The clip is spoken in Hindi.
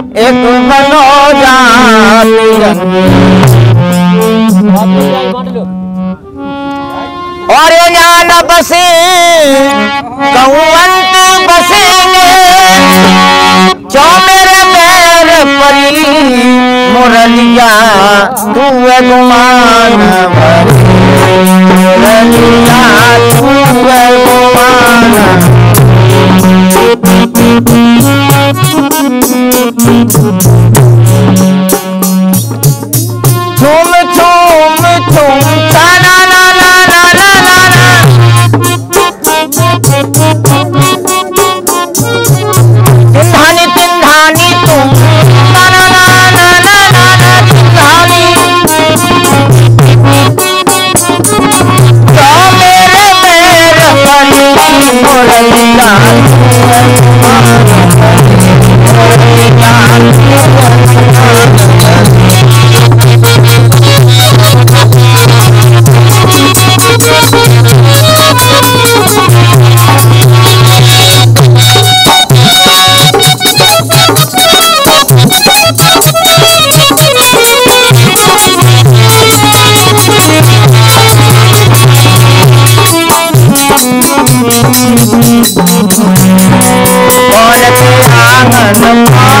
एक और ज्ञान बसे कौवंत बसे मेर परी मुरलिया तू गुमान भ